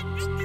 you.